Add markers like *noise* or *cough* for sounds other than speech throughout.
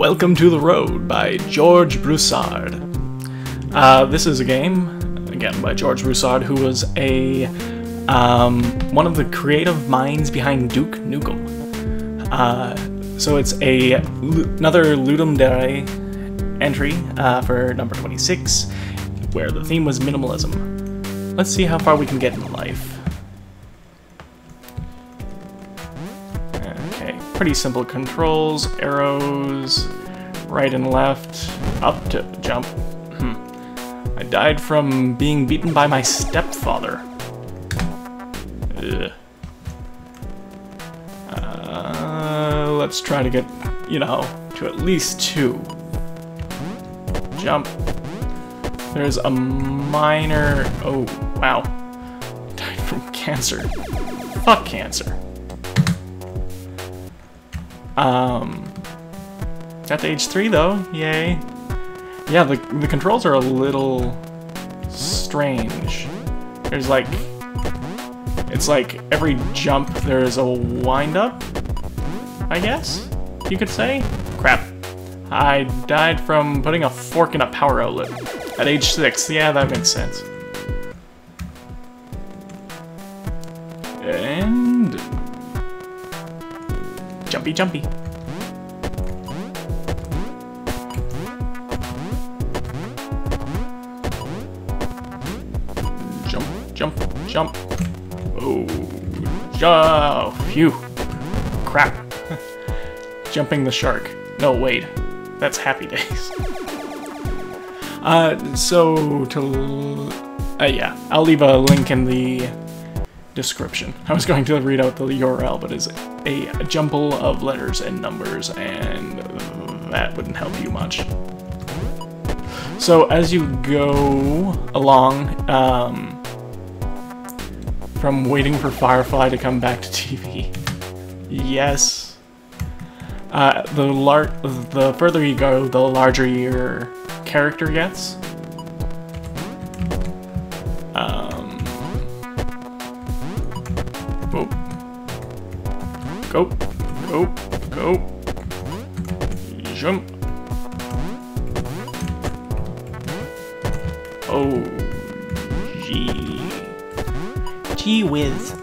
Welcome to the Road by George Broussard. Uh, this is a game, again, by George Broussard, who was a um, one of the creative minds behind Duke Nukem. Uh, so it's a another Ludum Dare entry uh, for number 26, where the theme was minimalism. Let's see how far we can get in life. Pretty simple controls, arrows, right and left, up to jump. Hmm. I died from being beaten by my stepfather. Ugh. Uh, let's try to get, you know, to at least two. Jump. There's a minor... Oh, wow. *laughs* Died from cancer. Fuck cancer. Um, got to age 3 though, yay. Yeah, the, the controls are a little strange. There's like, it's like every jump there's a wind up, I guess, you could say? Crap. I died from putting a fork in a power outlet at age 6. Yeah, that makes sense. And... Jumpy, jumpy. Jump, jump, jump. Oh, oh, phew. Crap. *laughs* Jumping the shark. No, wait. That's Happy Days. *laughs* Uh, so, to... Uh, yeah, I'll leave a link in the description. I was going to read out the URL, but it's a jumble of letters and numbers, and that wouldn't help you much. So as you go along, um, from waiting for Firefly to come back to TV, yes, uh, the lar the further you go, the larger your character gets. Jump. Oh, gee. Gee whiz.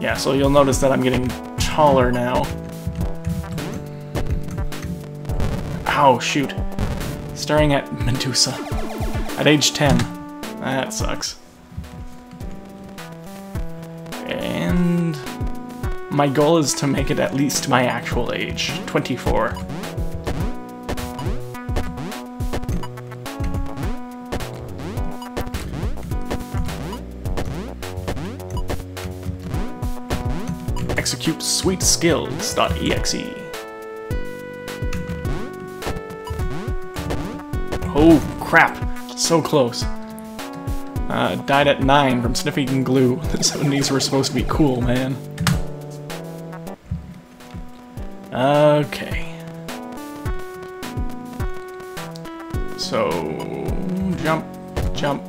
Yeah, so you'll notice that I'm getting taller now. Ow, shoot. Staring at Medusa. At age 10. That sucks. My goal is to make it at least my actual age, 24. Execute sweetskills.exe. Oh, crap. So close. Uh, died at 9 from sniffing glue. *laughs* The 70s were supposed to be cool, man. Okay. So, jump, jump,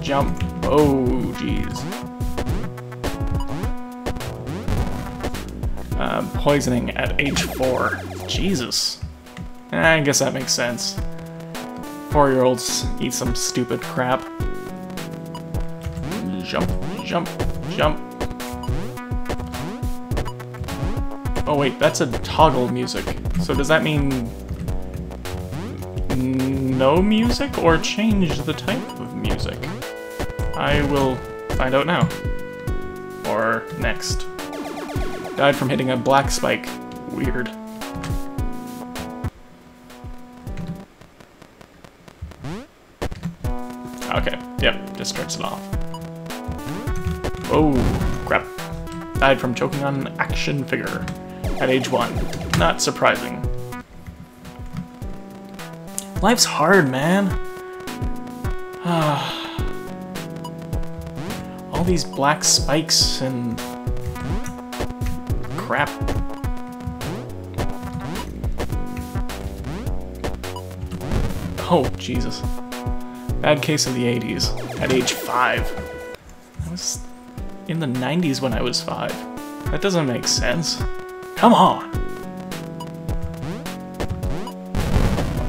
jump. Oh, jeez. Uh, poisoning at age 4. Jesus. I guess that makes sense. Four-year-olds eat some stupid crap. Jump, jump, jump. Oh wait, that's a toggle music. So does that mean no music or change the type of music? I will find out now. Or next. Died from hitting a black spike. Weird. Okay, yep, just turns it off. Oh, crap. Died from choking on an action figure at age one. Not surprising. Life's hard, man. *sighs* All these black spikes and crap. Oh, Jesus. Bad case of the 80s. At age 5. I was in the 90s when I was 5. That doesn't make sense. Come on!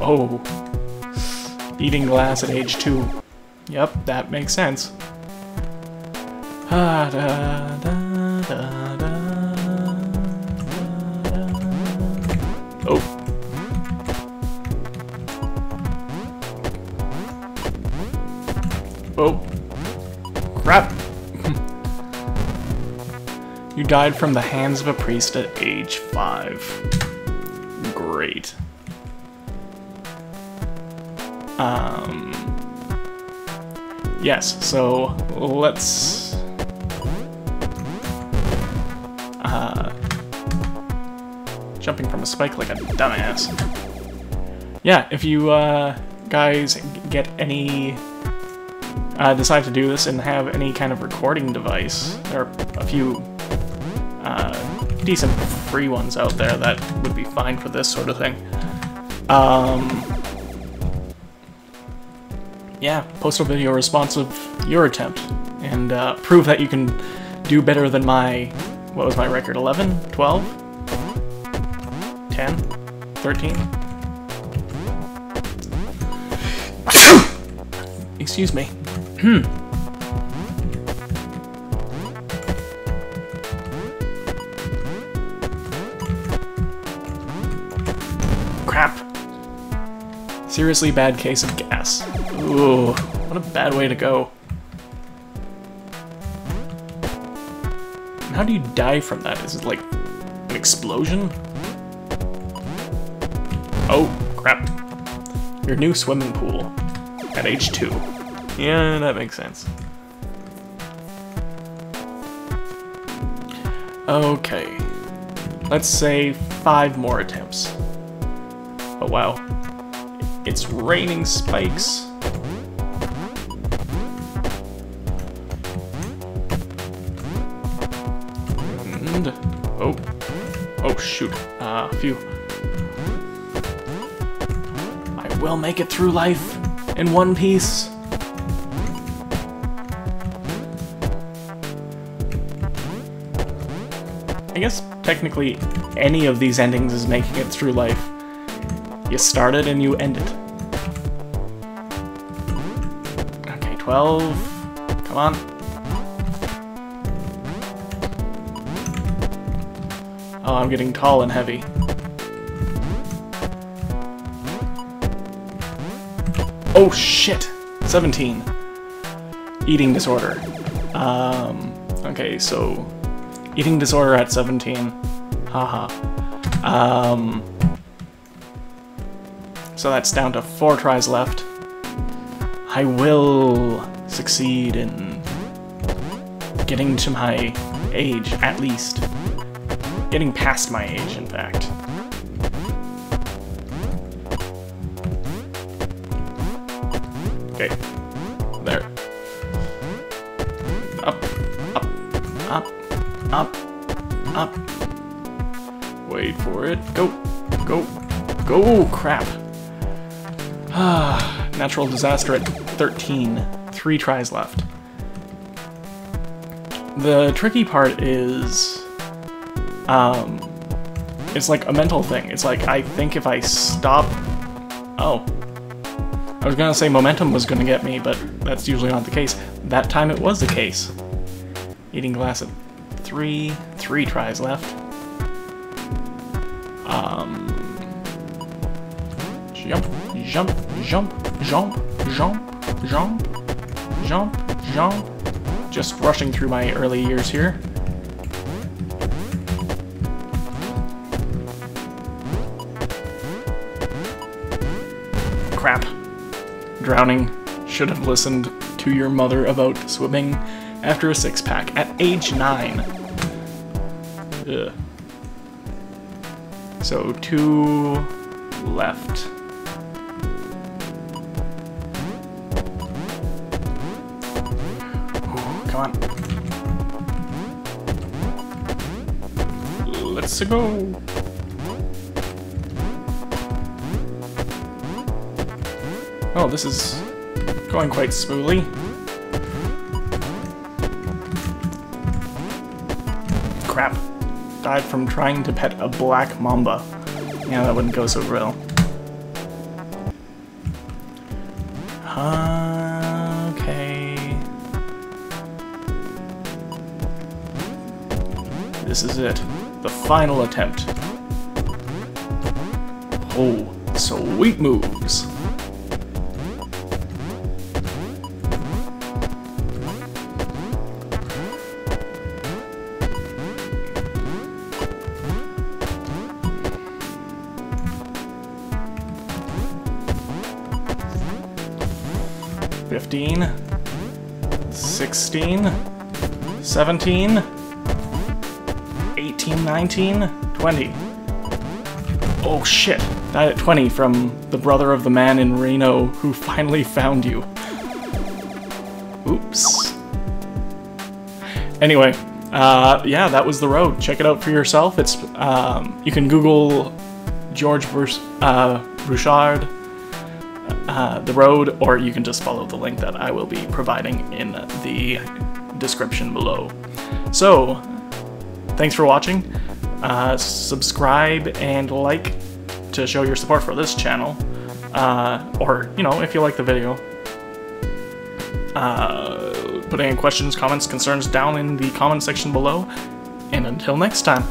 Oh. Eating glass at age 2. Yep, that makes sense. Ah, da, da, da, Oh. Oh. Crap. You died from the hands of a priest at age 5. Great. Um... Yes, so let's... Uh... Jumping from a spike like a dumbass. Yeah, if you uh, guys get any uh, decide to do this and have any kind of recording device, there are a few decent free ones out there that would be fine for this sort of thing. Um, yeah, post a video response of your attempt and uh, prove that you can do better than my, what was my record, 11? 12? 10? 13? Excuse me. Crap. Seriously bad case of gas. Ooh, what a bad way to go. How do you die from that? Is it like an explosion? Oh, crap. Your new swimming pool at age 2. Yeah, that makes sense. Okay. Let's say five more attempts. Oh wow. It's raining spikes. And... Oh. Oh shoot. Ah, uh, phew. I will make it through life in one piece. I guess technically any of these endings is making it through life. You start it and you end it. Okay, 12. Come on. Oh, I'm getting tall and heavy. Oh shit! 17. Eating disorder. Um, okay, so Eating disorder at 17. Haha. Um, so that's down to four tries left. I will succeed in getting to my age, at least. Getting past my age, in fact. Okay. There. Up. Up. Up up, up. Wait for it. Go, go, go, crap. Ah, natural disaster at 13. Three tries left. The tricky part is, um, it's like a mental thing. It's like, I think if I stop, oh, I was gonna say momentum was gonna get me, but that's usually not the case. That time it was the case. Eating glass at three, three tries left. Um, jump, jump, jump, jump, jump, jump, jump, jump. Just rushing through my early years here. Crap. Drowning. Should have listened to your mother about swimming after a six-pack at age 9. Ugh. So two left. Let's go. Oh, this is going quite smoothly. Crap died from trying to pet a black mamba. Yeah, that wouldn't go so real. Okay. This is it. The final attempt. Oh, sweet moves. Fifteen, sixteen, seventeen, eighteen, nineteen, twenty. Oh shit, died at 20 from the brother of the man in Reno who finally found you. Oops. Anyway, uh, yeah, that was the road. Check it out for yourself. It's um, You can Google George Bruce, uh, Bouchard, uh, the road, or you can just follow the link that I will be providing in the description below. So, thanks for watching. Uh, subscribe and like to show your support for this channel. Uh, or, you know, if you like the video. Uh, put any questions, comments, concerns down in the comment section below. And until next time.